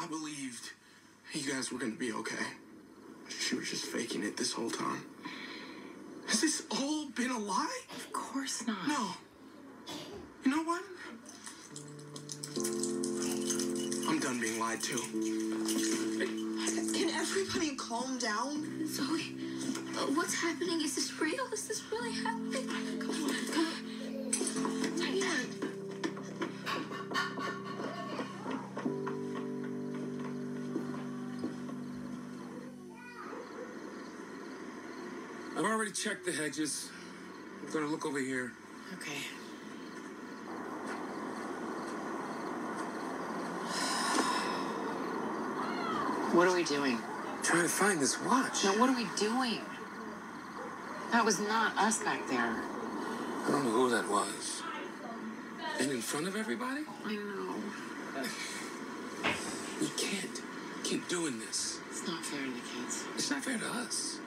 I believed you guys were gonna be okay. She was just faking it this whole time. Has this all been a lie? Of course not. No. You know what? I'm done being lied to. Can everybody calm down? Zoe, what's happening? Is this real? Is this really happening? Come on. I've already checked the hedges. I'm gonna look over here. Okay. What are we doing? Trying to find this watch. Now, what are we doing? That was not us back there. I don't know who that was. And in front of everybody? I know. We can't keep doing this. It's not fair to the kids. It's not fair to us.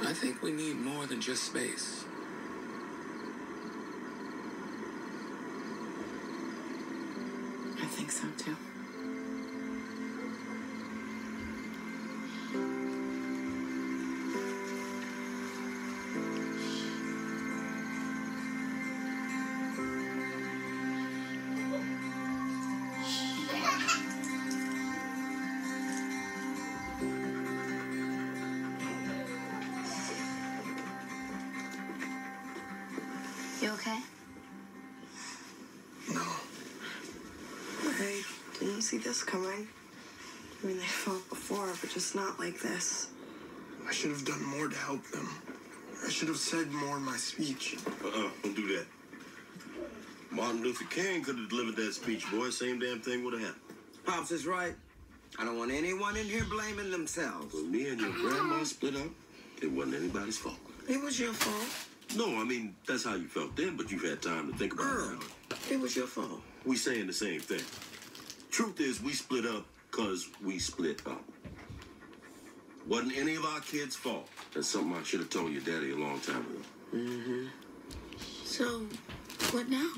I think we need more than just space. I think so too. You okay? No. I didn't see this coming. I mean, they fought before, but just not like this. I should have done more to help them. I should have said more in my speech. Uh-uh, don't do that. Martin Luther King could have delivered that speech, boy. Same damn thing would have happened. Pops is right. I don't want anyone in here blaming themselves. When me and your grandma split up, it wasn't anybody's fault. It was your fault. No, I mean, that's how you felt then, but you've had time to think about it now. it was your fault. We saying the same thing. Truth is, we split up because we split up. Wasn't any of our kids' fault. That's something I should have told your daddy a long time ago. Mm-hmm. So, what now?